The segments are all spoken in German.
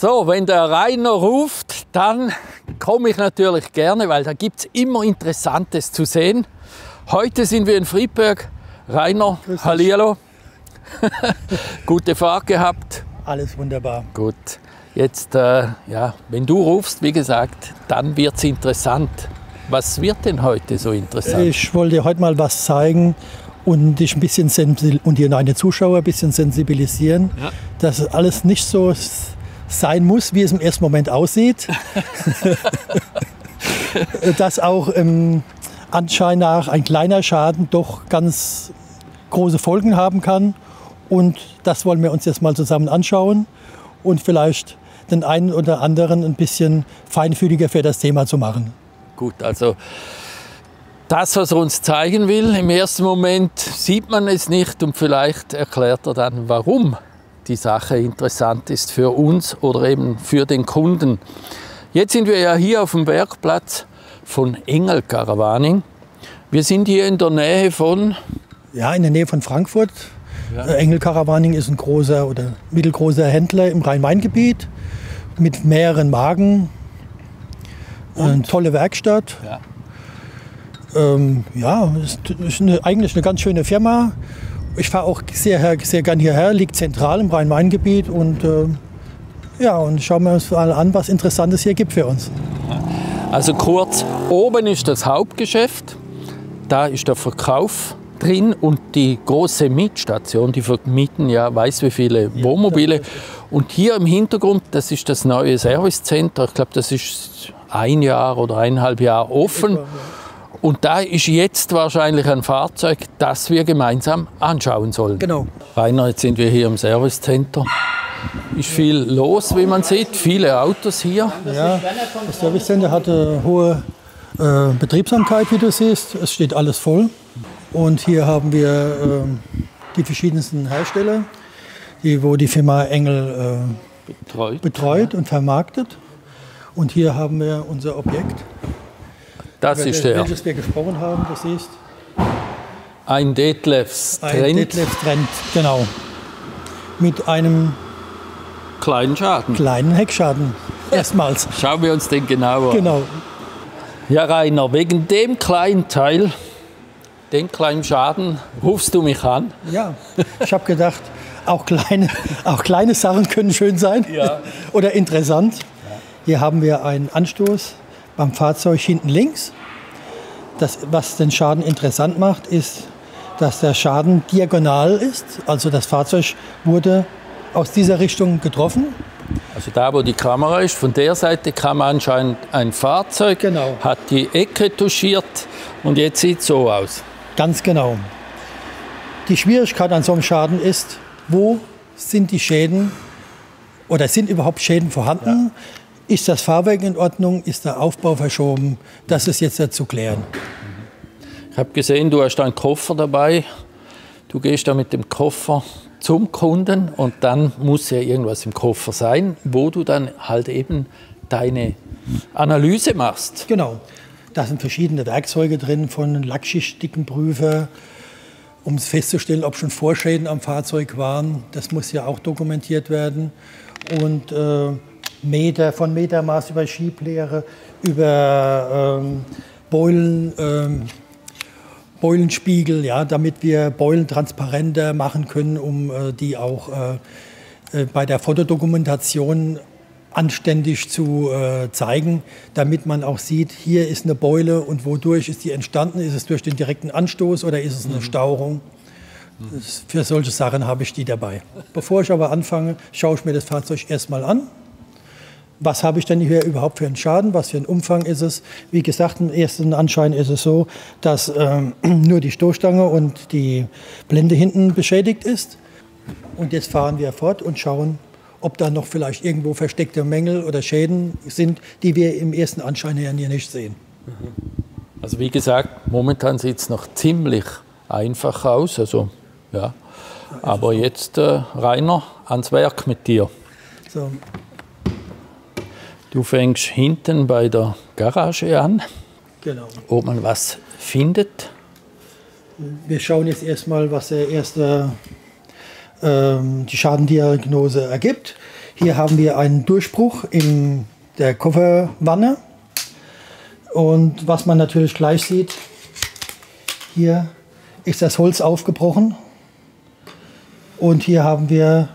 So, wenn der Rainer ruft, dann komme ich natürlich gerne, weil da gibt es immer Interessantes zu sehen. Heute sind wir in Friedberg. Rainer, Hallihallo. Gute Fahrt gehabt. Alles wunderbar. Gut. Jetzt, äh, ja, wenn du rufst, wie gesagt, dann wird es interessant. Was wird denn heute so interessant? Ich wollte heute mal was zeigen und dich ein bisschen und deine Zuschauer ein bisschen sensibilisieren, ja. dass alles nicht so sein muss, wie es im ersten Moment aussieht. dass auch im Anschein nach ein kleiner Schaden doch ganz große Folgen haben kann. Und das wollen wir uns jetzt mal zusammen anschauen und vielleicht den einen oder anderen ein bisschen feinfühliger für das Thema zu machen. Gut, also das, was er uns zeigen will, im ersten Moment sieht man es nicht und vielleicht erklärt er dann, warum die Sache interessant ist für uns oder eben für den Kunden. Jetzt sind wir ja hier auf dem Bergplatz von Engel Caravaning. Wir sind hier in der Nähe von. Ja, in der Nähe von Frankfurt. Ja. Äh, Engel Caravaning ist ein großer oder mittelgroßer Händler im Rhein-Main-Gebiet mit mehreren Magen. Eine tolle Werkstatt. Ja, ähm, ja ist, ist eine, eigentlich eine ganz schöne Firma. Ich fahre auch sehr, sehr gern hierher, liegt zentral im Rhein-Main-Gebiet und äh, ja, und schauen wir uns mal an, was Interessantes hier gibt für uns. Also kurz, oben ist das Hauptgeschäft, da ist der Verkauf drin und die große Mietstation, die vermieten ja weiß wie viele Wohnmobile. Und hier im Hintergrund, das ist das neue Servicecenter. Ich glaube, das ist ein Jahr oder eineinhalb Jahre offen. Und da ist jetzt wahrscheinlich ein Fahrzeug, das wir gemeinsam anschauen sollen. Genau. Rainer, jetzt sind wir hier im Servicecenter. Ist viel los, wie man sieht, viele Autos hier. Ja, das Servicecenter hat eine hohe äh, Betriebsamkeit, wie du siehst. Es steht alles voll. Und hier haben wir äh, die verschiedensten Hersteller, die, wo die Firma Engel äh, betreut, betreut und vermarktet. Und hier haben wir unser Objekt. Das ist der. Welches wir gesprochen haben, du siehst. Ein Detlefs Trend. Ein Detlefs Trend, genau. Mit einem kleinen Schaden. Kleinen Heckschaden. Erstmals. Schauen wir uns den genauer an. Genau. Ja, Rainer, wegen dem kleinen Teil, dem kleinen Schaden, rufst du mich an. Ja, ich habe gedacht, auch kleine, auch kleine Sachen können schön sein ja. oder interessant. Hier haben wir einen Anstoß beim Fahrzeug hinten links. Das, was den Schaden interessant macht, ist, dass der Schaden diagonal ist. Also das Fahrzeug wurde aus dieser Richtung getroffen. Also da, wo die Kamera ist, von der Seite kam anscheinend ein Fahrzeug, genau. hat die Ecke touchiert und jetzt sieht es so aus. Ganz genau. Die Schwierigkeit an so einem Schaden ist, wo sind die Schäden oder sind überhaupt Schäden vorhanden? Ja. Ist das Fahrwerk in Ordnung? Ist der Aufbau verschoben? Das ist jetzt zu klären. Ich habe gesehen, du hast einen Koffer dabei. Du gehst da mit dem Koffer zum Kunden und dann muss ja irgendwas im Koffer sein, wo du dann halt eben deine Analyse machst. Genau. Da sind verschiedene Werkzeuge drin, von Lackschichtdickenprüfer, um es festzustellen, ob schon Vorschäden am Fahrzeug waren. Das muss ja auch dokumentiert werden. Und äh, Meter, von Metermaß über Schieblehre, über ähm, Beulen, ähm, Beulenspiegel, ja, damit wir Beulen transparenter machen können, um äh, die auch äh, äh, bei der Fotodokumentation anständig zu äh, zeigen, damit man auch sieht, hier ist eine Beule und wodurch ist die entstanden? Ist es durch den direkten Anstoß oder ist es eine mhm. Stauung? Das, für solche Sachen habe ich die dabei. Bevor ich aber anfange, schaue ich mir das Fahrzeug erstmal an was habe ich denn hier überhaupt für einen Schaden, was für ein Umfang ist es. Wie gesagt, im ersten Anschein ist es so, dass ähm, nur die Stoßstange und die Blende hinten beschädigt ist. Und jetzt fahren wir fort und schauen, ob da noch vielleicht irgendwo versteckte Mängel oder Schäden sind, die wir im ersten Anschein hier nicht sehen. Mhm. Also wie gesagt, momentan sieht es noch ziemlich einfach aus. Also, ja. Aber jetzt, äh, Rainer, ans Werk mit dir. So, Du fängst hinten bei der Garage an, genau. ob man was findet. Wir schauen jetzt erstmal, was der erste, ähm, die Schadendiagnose ergibt. Hier haben wir einen Durchbruch in der Kofferwanne. Und was man natürlich gleich sieht, hier ist das Holz aufgebrochen. Und hier haben wir,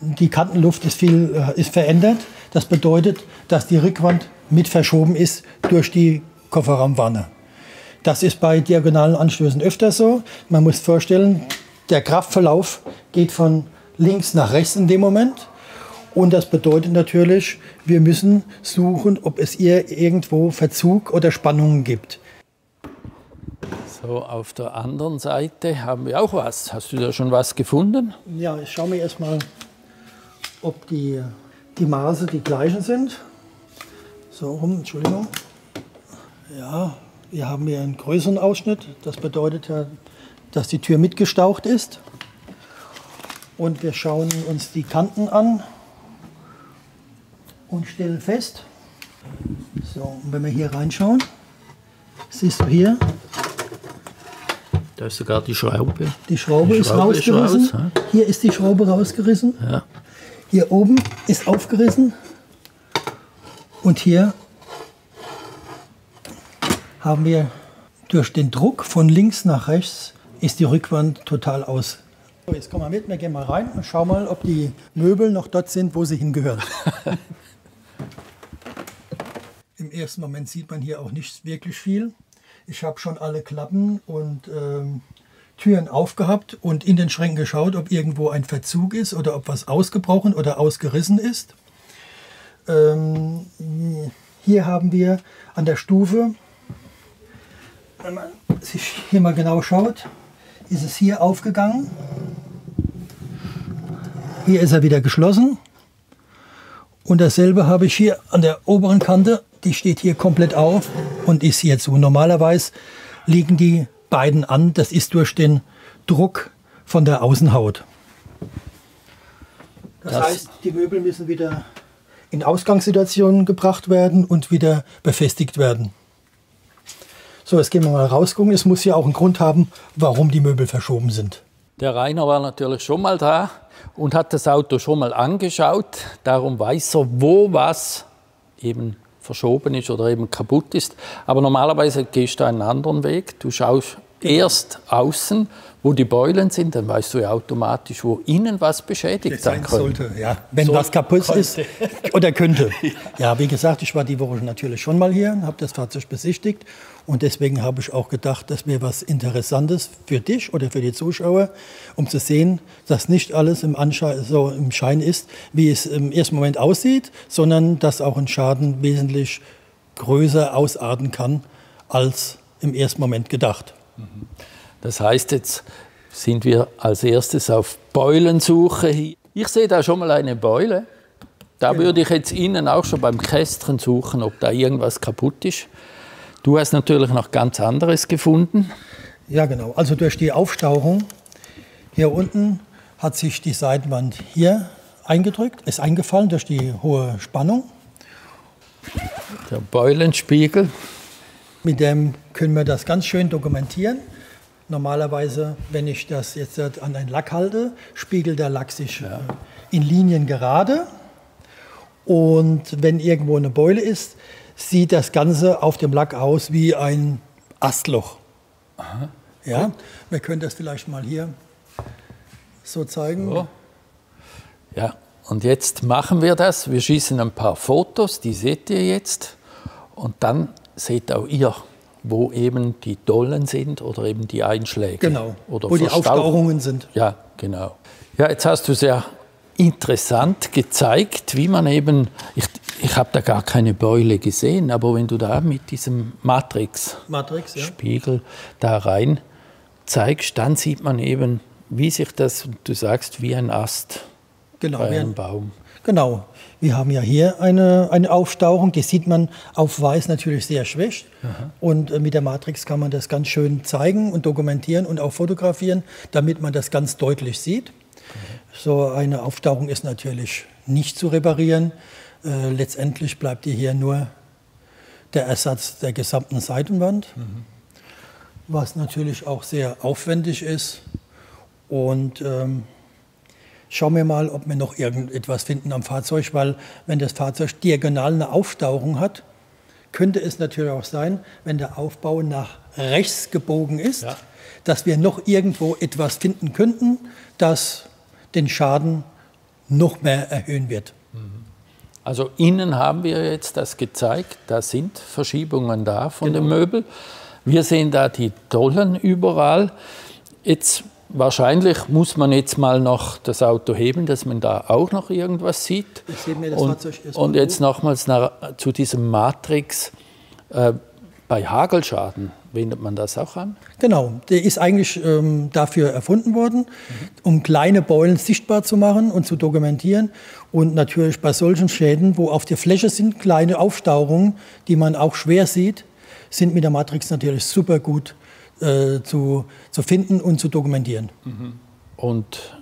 die Kantenluft ist, viel, äh, ist verändert. Das bedeutet, dass die Rückwand mit verschoben ist durch die Kofferraumwanne. Das ist bei diagonalen Anstößen öfter so. Man muss vorstellen, der Kraftverlauf geht von links nach rechts in dem Moment. Und das bedeutet natürlich, wir müssen suchen, ob es hier irgendwo Verzug oder Spannungen gibt. So, auf der anderen Seite haben wir auch was. Hast du da schon was gefunden? Ja, ich schaue mir erstmal, ob die, die Maße die gleichen sind. So rum, Entschuldigung. Ja, wir haben hier einen größeren Ausschnitt. Das bedeutet ja, dass die Tür mitgestaucht ist. Und wir schauen uns die Kanten an und stellen fest, so, und wenn wir hier reinschauen, siehst du hier, da ist sogar die Schraube. Die Schraube, die Schraube ist rausgerissen. Ist raus? Hier ist die Schraube rausgerissen. Ja. Hier oben ist aufgerissen. Und hier haben wir durch den Druck von links nach rechts ist die Rückwand total aus. So, jetzt komm mal mit, wir gehen mal rein und schau mal, ob die Möbel noch dort sind, wo sie hingehören. Im ersten Moment sieht man hier auch nicht wirklich viel. Ich habe schon alle Klappen und ähm, Türen aufgehabt und in den Schränken geschaut, ob irgendwo ein Verzug ist oder ob was ausgebrochen oder ausgerissen ist. Ähm, hier haben wir an der Stufe, wenn man sich hier mal genau schaut, ist es hier aufgegangen. Hier ist er wieder geschlossen. Und dasselbe habe ich hier an der oberen Kante, die steht hier komplett auf und ist hier zu. Normalerweise liegen die beiden an, das ist durch den Druck von der Außenhaut. Das, das heißt, die Möbel müssen wieder in Ausgangssituationen gebracht werden und wieder befestigt werden. So, jetzt gehen wir mal rausgucken. Es muss ja auch einen Grund haben, warum die Möbel verschoben sind. Der Rainer war natürlich schon mal da und hat das Auto schon mal angeschaut. Darum weiß er, wo was eben verschoben ist oder eben kaputt ist. Aber normalerweise gehst du einen anderen Weg. Du schaust erst außen, wo die Beulen sind, dann weißt du ja automatisch, wo innen was beschädigt sein sollte. Ja, wenn so was kaputt konnte. ist oder könnte. Ja, wie gesagt, ich war die Woche natürlich schon mal hier und habe das Fahrzeug besichtigt. Und deswegen habe ich auch gedacht, das wäre was Interessantes für dich oder für die Zuschauer, um zu sehen, dass nicht alles im, Anschein, so im Schein ist, wie es im ersten Moment aussieht, sondern dass auch ein Schaden wesentlich größer ausarten kann als im ersten Moment gedacht. Das heißt, jetzt sind wir als erstes auf Beulensuche. Ich sehe da schon mal eine Beule. Da genau. würde ich jetzt Ihnen auch schon beim Kästchen suchen, ob da irgendwas kaputt ist. Du hast natürlich noch ganz anderes gefunden. Ja, genau. Also durch die Aufstauchung hier unten hat sich die Seitenwand hier eingedrückt, ist eingefallen durch die hohe Spannung. Der Beulenspiegel. Mit dem können wir das ganz schön dokumentieren. Normalerweise, wenn ich das jetzt an einen Lack halte, spiegelt der Lack sich ja. in Linien gerade. Und wenn irgendwo eine Beule ist, sieht das Ganze auf dem Lack aus wie ein Astloch. Aha. Ja, wir können das vielleicht mal hier so zeigen. So. Ja, und jetzt machen wir das. Wir schießen ein paar Fotos, die seht ihr jetzt. Und dann seht auch ihr, wo eben die Dollen sind oder eben die Einschläge. Genau, oder wo die Aufstauchungen sind. Ja, genau. Ja, jetzt hast du sehr interessant gezeigt, wie man eben, ich, ich habe da gar keine Beule gesehen, aber wenn du da mit diesem Matrix-Spiegel Matrix, ja. da rein zeigst, dann sieht man eben, wie sich das, du sagst, wie ein Ast genau, bei einem Baum. Genau, wir haben ja hier eine, eine Aufstauchung, die sieht man auf Weiß natürlich sehr schwäch. Aha. Und äh, mit der Matrix kann man das ganz schön zeigen und dokumentieren und auch fotografieren, damit man das ganz deutlich sieht. Okay. So eine Aufstauchung ist natürlich nicht zu reparieren. Äh, letztendlich bleibt hier nur der Ersatz der gesamten Seitenwand, mhm. was natürlich auch sehr aufwendig ist. Und ähm, schauen wir mal, ob wir noch irgendetwas finden am Fahrzeug, weil wenn das Fahrzeug diagonal eine Aufstauung hat, könnte es natürlich auch sein, wenn der Aufbau nach rechts gebogen ist, ja. dass wir noch irgendwo etwas finden könnten, das den Schaden noch mehr erhöhen wird. Mhm. Also innen haben wir jetzt das gezeigt, da sind Verschiebungen da von genau. dem Möbel. Wir sehen da die Dollen überall. Jetzt wahrscheinlich muss man jetzt mal noch das Auto heben, dass man da auch noch irgendwas sieht. Ich sehe mir das und, Fahrzeug erstmal Und jetzt nochmals zu diesem Matrix. Äh, bei Hagelschaden wendet man das auch an? Genau, der ist eigentlich ähm, dafür erfunden worden, mhm. um kleine Beulen sichtbar zu machen und zu dokumentieren. Und natürlich bei solchen Schäden, wo auf der Fläche sind kleine Aufstauungen, die man auch schwer sieht, sind mit der Matrix natürlich super gut äh, zu, zu finden und zu dokumentieren. Mhm. Und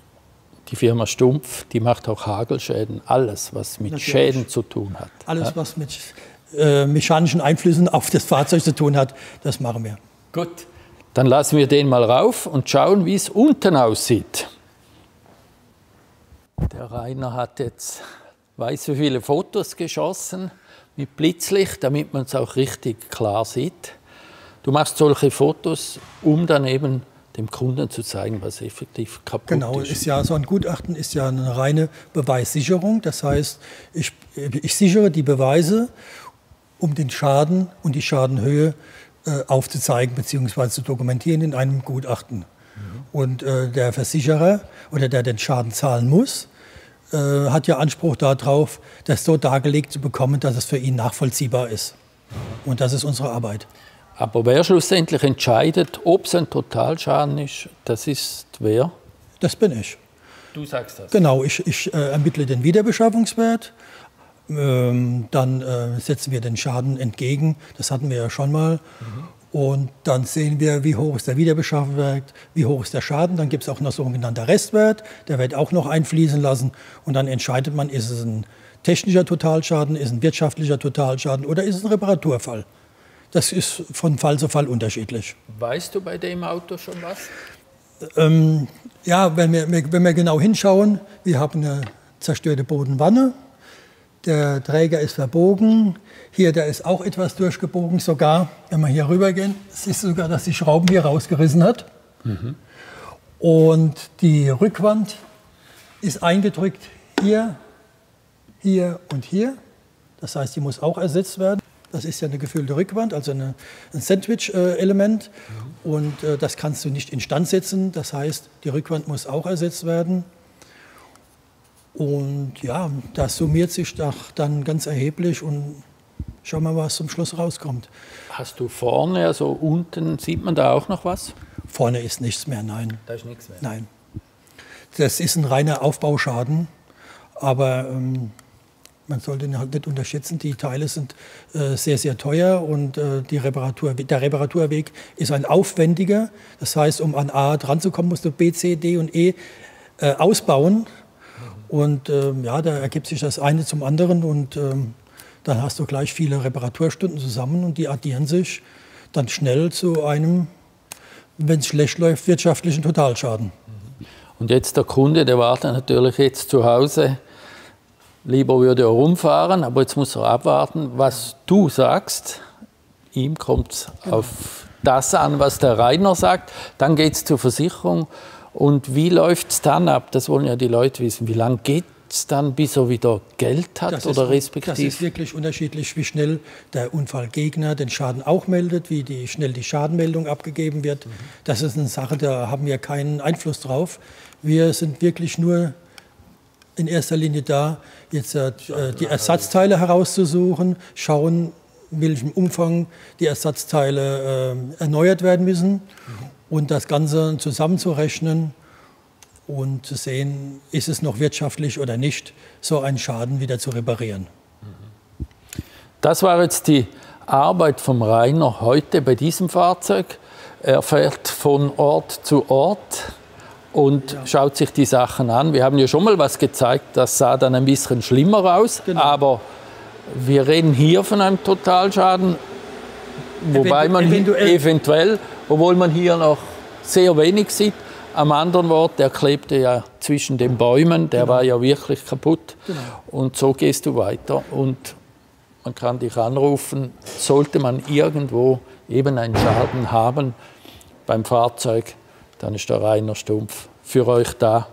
die Firma Stumpf, die macht auch Hagelschäden, alles, was mit natürlich. Schäden zu tun hat. Alles, was mit äh, mechanischen Einflüssen auf das Fahrzeug zu tun hat, das machen wir. Gut, dann lassen wir den mal rauf und schauen, wie es unten aussieht. Der Rainer hat jetzt weiß wie viele Fotos geschossen mit Blitzlicht, damit man es auch richtig klar sieht. Du machst solche Fotos, um dann eben dem Kunden zu zeigen, was effektiv kaputt genau, ist. Genau, ist ja so ein Gutachten ist ja eine reine Beweissicherung. Das heißt, ich, ich sichere die Beweise um den Schaden und die Schadenhöhe äh, aufzuzeigen bzw. zu dokumentieren in einem Gutachten. Mhm. Und äh, der Versicherer oder der den Schaden zahlen muss, äh, hat ja Anspruch darauf, das so dargelegt zu bekommen, dass es für ihn nachvollziehbar ist. Und das ist unsere Arbeit. Aber wer schlussendlich entscheidet, ob es ein Totalschaden ist, das ist wer? Das bin ich. Du sagst das? Genau, ich, ich äh, ermittle den Wiederbeschaffungswert ähm, dann äh, setzen wir den Schaden entgegen. Das hatten wir ja schon mal. Mhm. Und dann sehen wir, wie hoch ist der Wiederbeschaffungswert, wie hoch ist der Schaden. Dann gibt es auch noch sogenannter Restwert, der wird auch noch einfließen lassen. Und dann entscheidet man, ist es ein technischer Totalschaden, ist es ein wirtschaftlicher Totalschaden oder ist es ein Reparaturfall. Das ist von Fall zu Fall unterschiedlich. Weißt du bei dem Auto schon was? Ähm, ja, wenn wir, wenn wir genau hinschauen, wir haben eine zerstörte Bodenwanne, der Träger ist verbogen. Hier, der ist auch etwas durchgebogen sogar. Wenn wir hier rübergehen, siehst du sogar, dass die Schrauben hier rausgerissen hat. Mhm. Und die Rückwand ist eingedrückt hier, hier und hier. Das heißt, die muss auch ersetzt werden. Das ist ja eine gefüllte Rückwand, also eine, ein Sandwich-Element. Mhm. Und äh, das kannst du nicht instand setzen. Das heißt, die Rückwand muss auch ersetzt werden. Und ja, das summiert sich dann ganz erheblich und schauen wir mal, was zum Schluss rauskommt. Hast du vorne, also unten, sieht man da auch noch was? Vorne ist nichts mehr, nein. Da ist nichts mehr? Nein. Das ist ein reiner Aufbauschaden, aber ähm, man sollte halt nicht unterschätzen. Die Teile sind äh, sehr, sehr teuer und äh, die Reparatur, der Reparaturweg ist ein aufwendiger. Das heißt, um an A dran zu kommen, musst du B, C, D und E äh, ausbauen. Und ähm, ja, da ergibt sich das eine zum anderen und ähm, dann hast du gleich viele Reparaturstunden zusammen und die addieren sich dann schnell zu einem, wenn es schlecht läuft, wirtschaftlichen Totalschaden. Und jetzt der Kunde, der wartet natürlich jetzt zu Hause, lieber würde er rumfahren, aber jetzt muss er abwarten, was du sagst. Ihm kommt es genau. auf das an, was der Rainer sagt. Dann geht es zur Versicherung und wie läuft es dann ab? Das wollen ja die Leute wissen. Wie lange geht es dann, bis er wieder Geld hat das oder ist, respektive? Das ist wirklich unterschiedlich, wie schnell der Unfallgegner den Schaden auch meldet, wie die, schnell die Schadenmeldung abgegeben wird. Mhm. Das ist eine Sache, da haben wir keinen Einfluss drauf. Wir sind wirklich nur in erster Linie da, jetzt äh, die Ersatzteile herauszusuchen, schauen, in welchem Umfang die Ersatzteile äh, erneuert werden müssen. Mhm und das Ganze zusammenzurechnen und zu sehen, ist es noch wirtschaftlich oder nicht, so einen Schaden wieder zu reparieren. Das war jetzt die Arbeit vom Rainer heute bei diesem Fahrzeug. Er fährt von Ort zu Ort und ja. schaut sich die Sachen an. Wir haben ja schon mal was gezeigt, das sah dann ein bisschen schlimmer aus, genau. aber wir reden hier von einem Totalschaden, wobei man eventuell, eventuell obwohl man hier noch sehr wenig sieht. Am anderen Ort, der klebte ja zwischen den Bäumen, der genau. war ja wirklich kaputt. Genau. Und so gehst du weiter und man kann dich anrufen, sollte man irgendwo eben einen Schaden haben beim Fahrzeug, dann ist der Rainer Stumpf für euch da.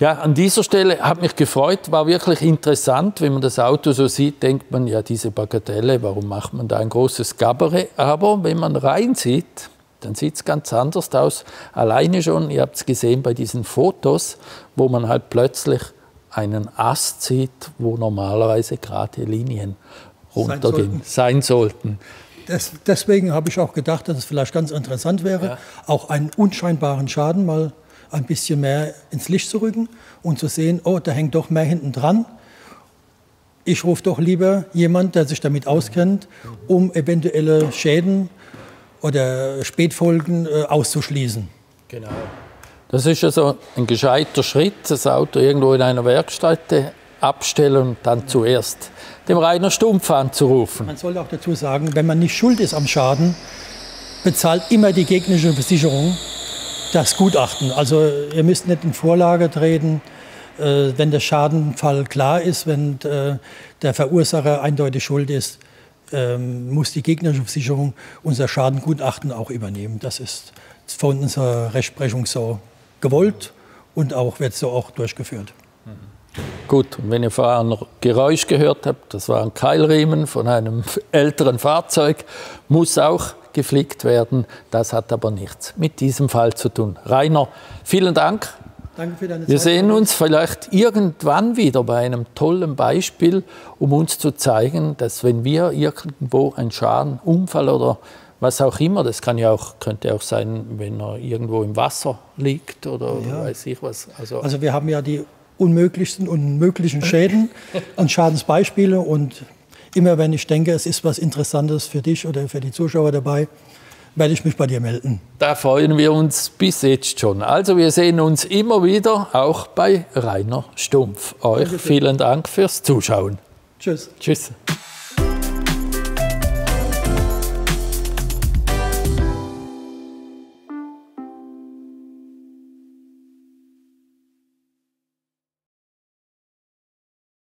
Ja, an dieser Stelle hat mich gefreut, war wirklich interessant. Wenn man das Auto so sieht, denkt man, ja, diese Bagatelle, warum macht man da ein großes Gabaret? Aber wenn man reinsieht, dann sieht es ganz anders aus. Alleine schon, ihr habt es gesehen bei diesen Fotos, wo man halt plötzlich einen Ast sieht, wo normalerweise gerade Linien runtergehen, sein sollten. Sein sollten. Das, deswegen habe ich auch gedacht, dass es vielleicht ganz interessant wäre, ja. auch einen unscheinbaren Schaden mal ein bisschen mehr ins Licht zu rücken und zu sehen, oh, da hängt doch mehr hinten dran. Ich rufe doch lieber jemand, der sich damit auskennt, um eventuelle Schäden oder Spätfolgen äh, auszuschließen. Genau. Das ist also ein gescheiter Schritt, das Auto irgendwo in einer Werkstätte abstellen und dann zuerst dem Rainer Stumpf anzurufen. Man soll auch dazu sagen, wenn man nicht schuld ist am Schaden, bezahlt immer die gegnerische Versicherung das Gutachten. Also ihr müsst nicht in Vorlage treten, äh, wenn der Schadenfall klar ist, wenn äh, der Verursacher eindeutig schuld ist, ähm, muss die gegnerische Versicherung unser Schadengutachten auch übernehmen. Das ist von unserer Rechtsprechung so gewollt und auch wird so auch durchgeführt. Gut, und wenn ihr vorher ein Geräusch gehört habt, das war ein Keilriemen von einem älteren Fahrzeug, muss auch geflickt werden. Das hat aber nichts mit diesem Fall zu tun. Rainer, vielen Dank. Danke für deine Zeit. Wir sehen uns vielleicht irgendwann wieder bei einem tollen Beispiel, um uns zu zeigen, dass wenn wir irgendwo einen Schaden, Unfall oder was auch immer, das kann ja auch, könnte auch sein, wenn er irgendwo im Wasser liegt oder ja. weiß ich was. Also, also wir haben ja die unmöglichsten und möglichen Schäden und Schadensbeispiele und immer wenn ich denke, es ist was Interessantes für dich oder für die Zuschauer dabei, werde ich mich bei dir melden. Da freuen wir uns bis jetzt schon. Also wir sehen uns immer wieder, auch bei Rainer Stumpf. Euch vielen Dank fürs Zuschauen. Tschüss. Tschüss.